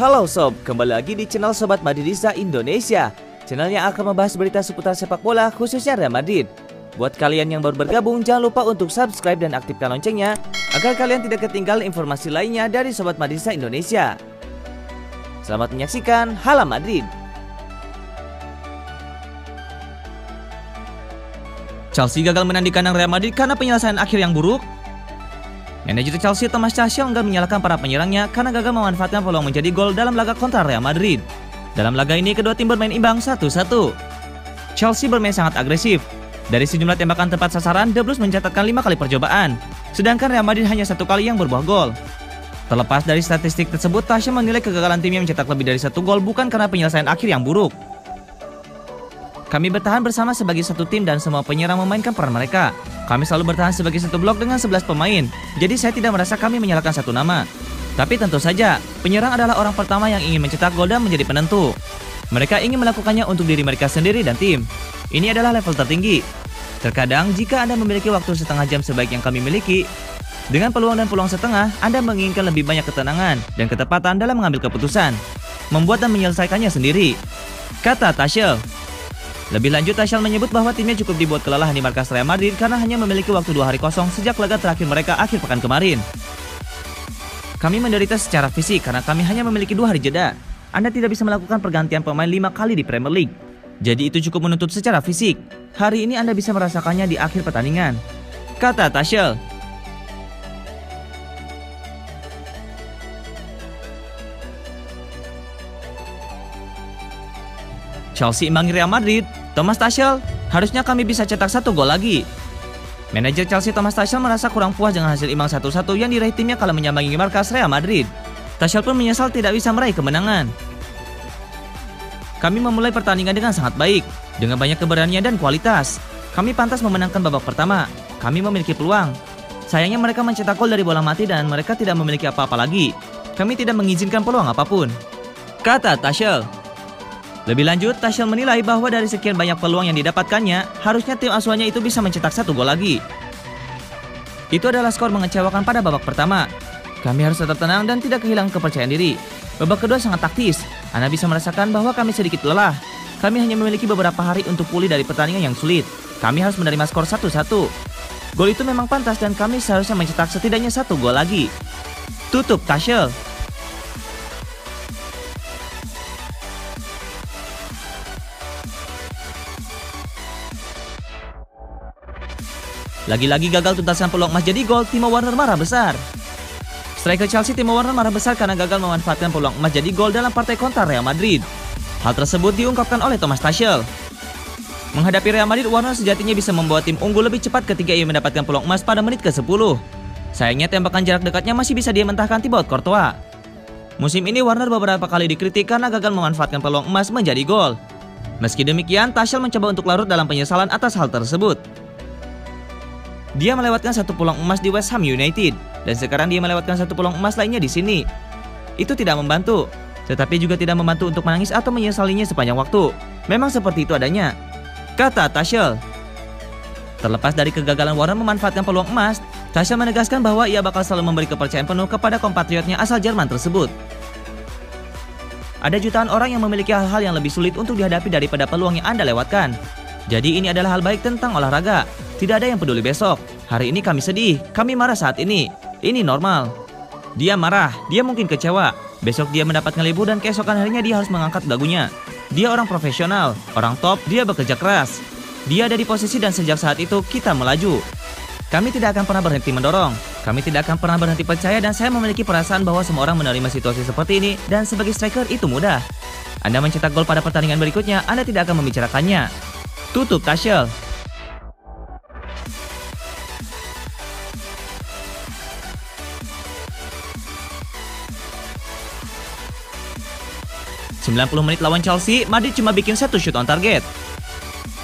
Halo Sob, kembali lagi di channel Sobat Madridista Indonesia. Channel yang akan membahas berita seputar sepak bola khususnya Real Madrid. Buat kalian yang baru bergabung, jangan lupa untuk subscribe dan aktifkan loncengnya Agar kalian tidak ketinggalan informasi lainnya dari Sobat Madridista Indonesia. Selamat menyaksikan Hala Madrid. Chelsea gagal menang kandang Real Madrid karena penyelesaian akhir yang buruk Manajer Chelsea Thomas Tuchel enggak menyalahkan para penyerangnya karena gagal memanfaatkan peluang menjadi gol dalam laga kontra Real Madrid. Dalam laga ini kedua tim bermain imbang 1-1. Chelsea bermain sangat agresif. Dari sejumlah tembakan tepat sasaran, The Blues mencatatkan 5 kali percobaan, sedangkan Real Madrid hanya satu kali yang berbuah gol. Terlepas dari statistik tersebut, Tasha menilai kegagalan timnya mencetak lebih dari satu gol bukan karena penyelesaian akhir yang buruk. Kami bertahan bersama sebagai satu tim dan semua penyerang memainkan peran mereka. Kami selalu bertahan sebagai satu blok dengan 11 pemain, jadi saya tidak merasa kami menyalahkan satu nama. Tapi tentu saja, penyerang adalah orang pertama yang ingin mencetak gol dan menjadi penentu. Mereka ingin melakukannya untuk diri mereka sendiri dan tim. Ini adalah level tertinggi. Terkadang, jika Anda memiliki waktu setengah jam sebaik yang kami miliki, dengan peluang dan peluang setengah, Anda menginginkan lebih banyak ketenangan dan ketepatan dalam mengambil keputusan, membuat dan menyelesaikannya sendiri. Kata Tashel, lebih lanjut, Tashal menyebut bahwa timnya cukup dibuat kelelahan di markas Real Madrid karena hanya memiliki waktu dua hari kosong sejak laga terakhir mereka akhir pekan kemarin. Kami menderita secara fisik karena kami hanya memiliki dua hari jeda. Anda tidak bisa melakukan pergantian pemain lima kali di Premier League. Jadi itu cukup menuntut secara fisik. Hari ini Anda bisa merasakannya di akhir pertandingan. Kata Tashel. Chelsea imbangi Real Madrid, Thomas Tuchel, harusnya kami bisa cetak satu gol lagi. Manajer Chelsea Thomas Tuchel merasa kurang puas dengan hasil imbang 1-1 yang diraih timnya kalau menyambangi markas Real Madrid. Tuchel pun menyesal tidak bisa meraih kemenangan. Kami memulai pertandingan dengan sangat baik, dengan banyak keberanian dan kualitas. Kami pantas memenangkan babak pertama. Kami memiliki peluang. Sayangnya mereka mencetak gol dari bola mati dan mereka tidak memiliki apa-apa lagi. Kami tidak mengizinkan peluang apa pun. Kata Tuchel. Lebih lanjut, Tashel menilai bahwa dari sekian banyak peluang yang didapatkannya, harusnya tim asuhannya itu bisa mencetak satu gol lagi. Itu adalah skor mengecewakan pada babak pertama. Kami harus tetap tenang dan tidak kehilangan kepercayaan diri. Babak kedua sangat taktis. Anda bisa merasakan bahwa kami sedikit lelah. Kami hanya memiliki beberapa hari untuk pulih dari pertandingan yang sulit. Kami harus menerima skor 1-1. Gol itu memang pantas dan kami seharusnya mencetak setidaknya satu gol lagi. Tutup Tashel. Lagi-lagi gagal tuntaskan peluang emas jadi gol, Timo Werner marah besar. Striker Chelsea Timo Werner marah besar karena gagal memanfaatkan peluang emas jadi gol dalam partai kontra Real Madrid. Hal tersebut diungkapkan oleh Thomas Tuchel. Menghadapi Real Madrid, Werner sejatinya bisa membawa tim unggul lebih cepat ketika ia mendapatkan peluang emas pada menit ke-10. Sayangnya tembakan jarak dekatnya masih bisa dia mentahkan Thibaut Courtois. Musim ini Warner beberapa kali dikritik karena gagal memanfaatkan peluang emas menjadi gol. Meski demikian, Tuchel mencoba untuk larut dalam penyesalan atas hal tersebut. Dia melewatkan satu peluang emas di West Ham United dan sekarang dia melewatkan satu peluang emas lainnya di sini. Itu tidak membantu, tetapi juga tidak membantu untuk menangis atau menyesalinya sepanjang waktu. Memang seperti itu adanya. Kata Tashel. Terlepas dari kegagalan Warren memanfaatkan peluang emas, Tashel menegaskan bahwa ia bakal selalu memberi kepercayaan penuh kepada kompatriotnya asal Jerman tersebut. Ada jutaan orang yang memiliki hal-hal yang lebih sulit untuk dihadapi daripada peluang yang Anda lewatkan. Jadi ini adalah hal baik tentang olahraga. Tidak ada yang peduli besok. Hari ini kami sedih, kami marah saat ini. Ini normal. Dia marah, dia mungkin kecewa. Besok dia mendapatkan libur dan keesokan harinya dia harus mengangkat dagunya. Dia orang profesional, orang top, dia bekerja keras. Dia ada di posisi dan sejak saat itu kita melaju. Kami tidak akan pernah berhenti mendorong. Kami tidak akan pernah berhenti percaya dan saya memiliki perasaan bahwa semua orang menerima situasi seperti ini dan sebagai striker itu mudah. Anda mencetak gol pada pertandingan berikutnya, Anda tidak akan membicarakannya. Tutup Tashel. 90 menit lawan Chelsea, Madrid cuma bikin satu shoot on target.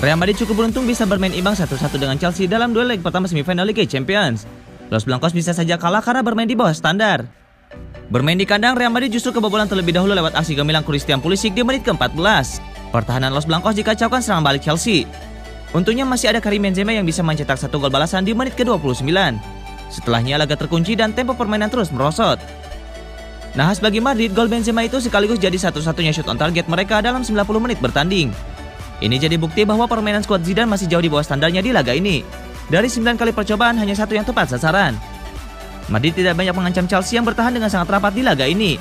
Real Madrid cukup beruntung bisa bermain imbang satu-satu dengan Chelsea dalam duel leg pertama semifinal Liga Champions. Los Blancos bisa saja kalah karena bermain di bawah standar. Bermain di kandang, Real Madrid justru kebobolan terlebih dahulu lewat aksi gemilang Christian Pulisic di menit ke-14. Pertahanan Los Blancos dikacaukan serang balik Chelsea. Untungnya masih ada Karim Benzema yang bisa mencetak satu gol balasan di menit ke-29. Setelahnya laga terkunci dan tempo permainan terus merosot. Nahas bagi Madrid, gol Benzema itu sekaligus jadi satu-satunya shot on target mereka dalam 90 menit bertanding. Ini jadi bukti bahwa permainan skuad Zidane masih jauh di bawah standarnya di laga ini. Dari 9 kali percobaan hanya satu yang tepat sasaran. Madrid tidak banyak mengancam Chelsea yang bertahan dengan sangat rapat di laga ini.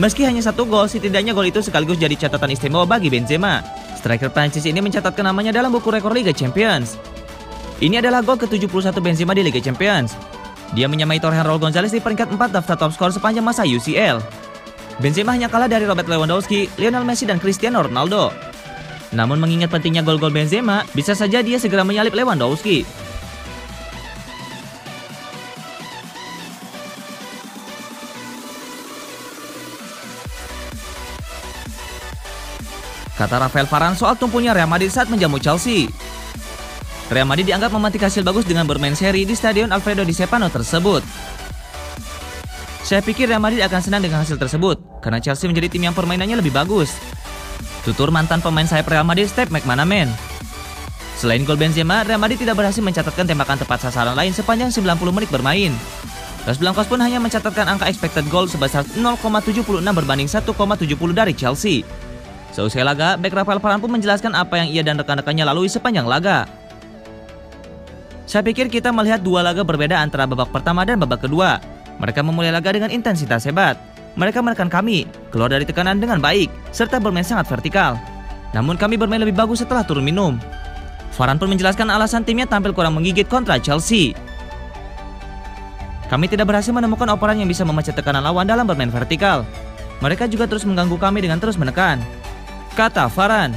Meski hanya satu gol, setidaknya gol itu sekaligus jadi catatan istimewa bagi Benzema. Striker Prancis ini mencatatkan namanya dalam buku rekor Liga Champions. Ini adalah gol ke-71 Benzema di Liga Champions. Dia menyamai Torrehan Raul Gonzalez di peringkat 4 daftar top skor sepanjang masa UCL. Benzema hanya kalah dari Robert Lewandowski, Lionel Messi, dan Cristiano Ronaldo. Namun mengingat pentingnya gol-gol Benzema, bisa saja dia segera menyalip Lewandowski. Kata Rafael Varane soal tumpunya Real Madrid saat menjamu Chelsea. Real Madrid dianggap memetik hasil bagus dengan bermain seri di Stadion Alfredo Di Stefano tersebut. Saya pikir Real Madrid akan senang dengan hasil tersebut, karena Chelsea menjadi tim yang permainannya lebih bagus. Tutur mantan pemain sayap Real Madrid Steve McManaman. Selain gol Benzema, Real Madrid tidak berhasil mencatatkan tembakan tepat sasaran lain sepanjang 90 menit bermain. Los Blancos pun hanya mencatatkan angka expected goal sebesar 0,76 berbanding 1,70 dari Chelsea. Seusai laga, Bek Rafael Varane pun menjelaskan apa yang ia dan rekan-rekannya lalui sepanjang laga. Saya pikir kita melihat dua laga berbeda antara babak pertama dan babak kedua. Mereka memulai laga dengan intensitas hebat. Mereka menekan kami, keluar dari tekanan dengan baik, serta bermain sangat vertikal. Namun kami bermain lebih bagus setelah turun minum. Varane pun menjelaskan alasan timnya tampil kurang menggigit kontra Chelsea. Kami tidak berhasil menemukan operan yang bisa memecah tekanan lawan dalam bermain vertikal. Mereka juga terus mengganggu kami dengan terus menekan kata Farhan.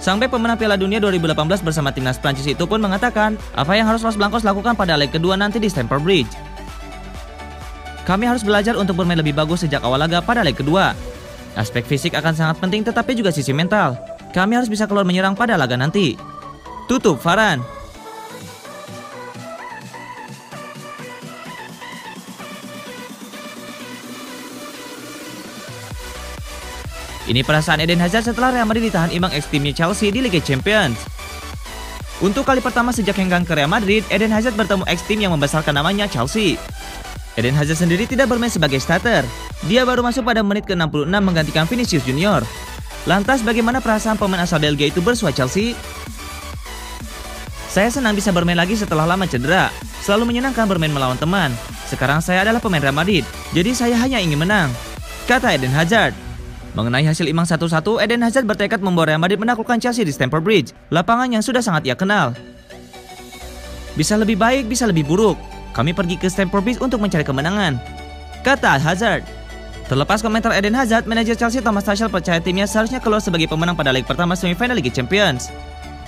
Bek pemenang Piala Dunia 2018 bersama timnas Prancis itu pun mengatakan apa yang harus Los Blancos lakukan pada leg kedua nanti di Stamford Bridge. Kami harus belajar untuk bermain lebih bagus sejak awal laga pada leg kedua. Aspek fisik akan sangat penting tetapi juga sisi mental. Kami harus bisa keluar menyerang pada laga nanti. Tutup Farhan. Ini perasaan Eden Hazard setelah Real Madrid ditahan imbang ex timnya Chelsea di Liga Champions. Untuk kali pertama sejak henggang ke Real Madrid, Eden Hazard bertemu ex tim yang membesarkan namanya Chelsea. Eden Hazard sendiri tidak bermain sebagai starter. Dia baru masuk pada menit ke-66 menggantikan Vinicius Junior. Lantas bagaimana perasaan pemain asal Belgia itu bersua Chelsea? Saya senang bisa bermain lagi setelah lama cedera. Selalu menyenangkan bermain melawan teman. Sekarang saya adalah pemain Real Madrid, jadi saya hanya ingin menang. Kata Eden Hazard. Mengenai hasil imbang 1-1, Eden Hazard bertekad membawa Real Madrid menaklukkan Chelsea di Stamford Bridge, lapangan yang sudah sangat ia kenal. Bisa lebih baik, bisa lebih buruk. Kami pergi ke Stamford Bridge untuk mencari kemenangan. Kata Hazard. Terlepas komentar Eden Hazard, manajer Chelsea Thomas Tuchel percaya timnya seharusnya keluar sebagai pemenang pada leg pertama semifinal Liga Champions.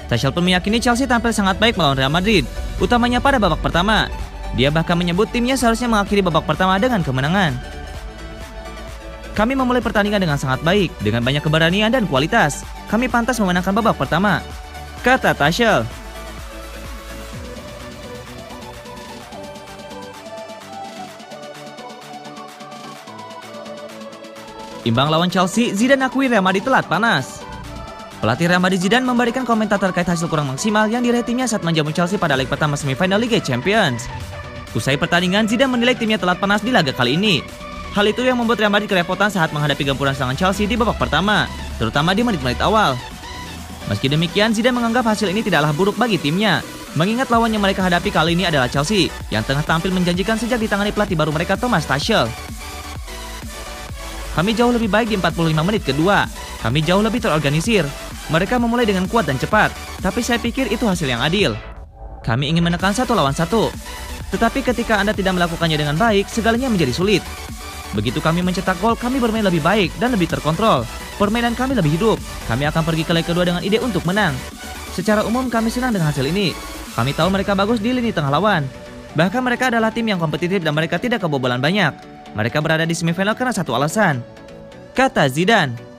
Tuchel pun meyakini Chelsea tampil sangat baik melawan Real Madrid, utamanya pada babak pertama. Dia bahkan menyebut timnya seharusnya mengakhiri babak pertama dengan kemenangan. Kami memulai pertandingan dengan sangat baik, dengan banyak keberanian dan kualitas. Kami pantas memenangkan babak pertama. Kata Tashel. Imbang lawan Chelsea, Zidane akui Real Madrid telat panas. Pelatih Real Madrid Zidane memberikan komentar terkait hasil kurang maksimal yang diraih timnya saat menjamu Chelsea pada leg pertama semifinal Liga Champions. Usai pertandingan, Zidane menilai timnya telat panas di laga kali ini. Hal itu yang membuat Real Madrid kerepotan saat menghadapi gempuran serangan Chelsea di babak pertama, terutama di menit-menit awal. Meski demikian, Zidane menganggap hasil ini tidaklah buruk bagi timnya, mengingat lawan yang mereka hadapi kali ini adalah Chelsea, yang tengah tampil menjanjikan sejak ditangani pelatih baru mereka Thomas Tuchel. Kami jauh lebih baik di 45 menit kedua. Kami jauh lebih terorganisir. Mereka memulai dengan kuat dan cepat, tapi saya pikir itu hasil yang adil. Kami ingin menekan satu lawan satu. Tetapi ketika Anda tidak melakukannya dengan baik, segalanya menjadi sulit. Begitu kami mencetak gol, kami bermain lebih baik dan lebih terkontrol. Permainan kami lebih hidup. Kami akan pergi ke leg kedua dengan ide untuk menang. Secara umum kami senang dengan hasil ini. Kami tahu mereka bagus di lini tengah lawan. Bahkan mereka adalah tim yang kompetitif dan mereka tidak kebobolan banyak. Mereka berada di semifinal karena satu alasan. Kata Zidane.